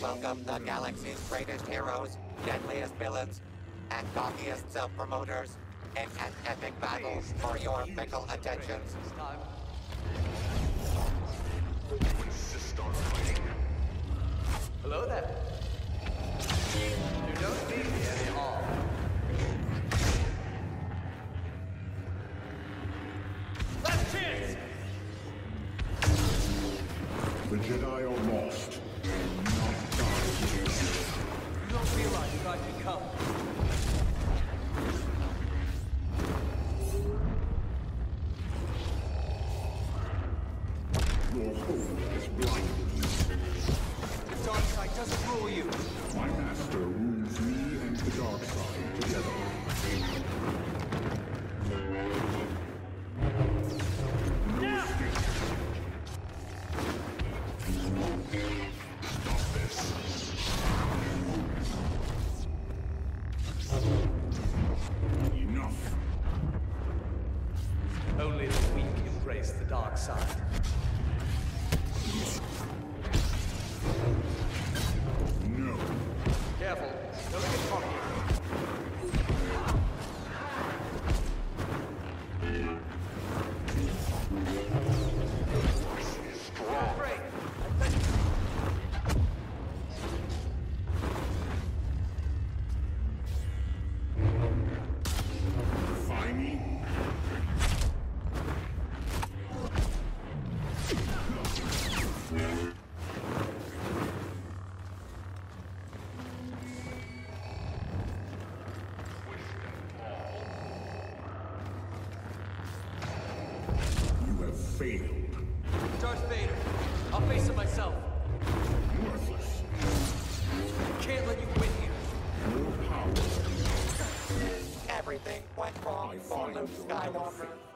Welcome the galaxy's greatest heroes, deadliest villains, and cockiest self-promoters in an epic battle for your fickle attentions. Hello there. You don't need me anymore. Last chance! The Jedi come. Your hope has blinded you. The dark side doesn't rule you. My master rules me and the dark side together. Failed. Darth Vader, I'll face it myself. Worthless. Can't let you win here. Your power. Everything went wrong I for find Luke Skywalker.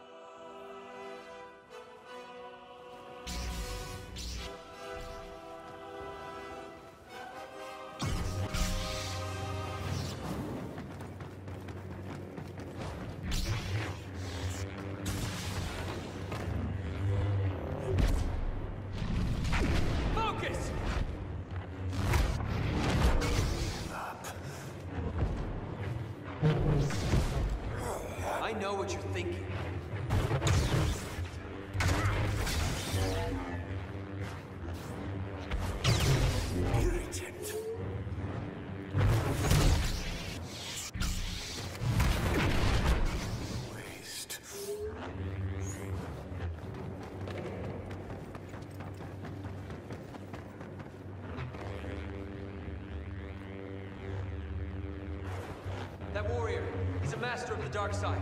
Know what you're thinking. He's a master of the dark side.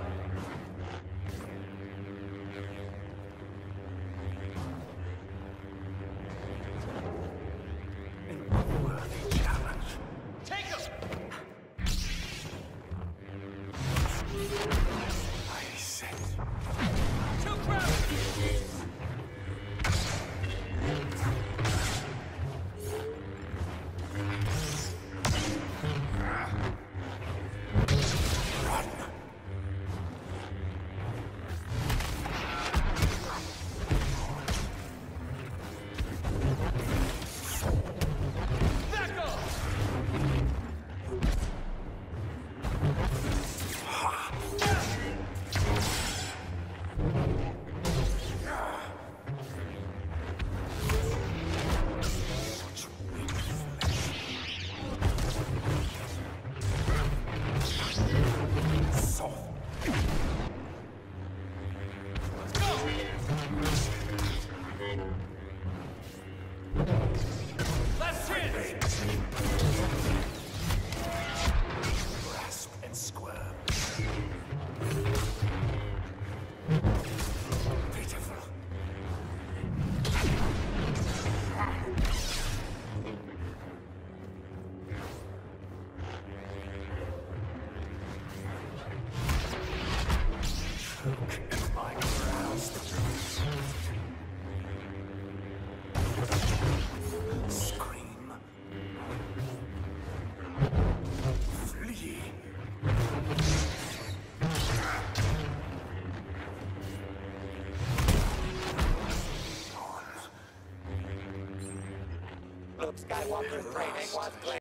Luke Skywalker's training was clear.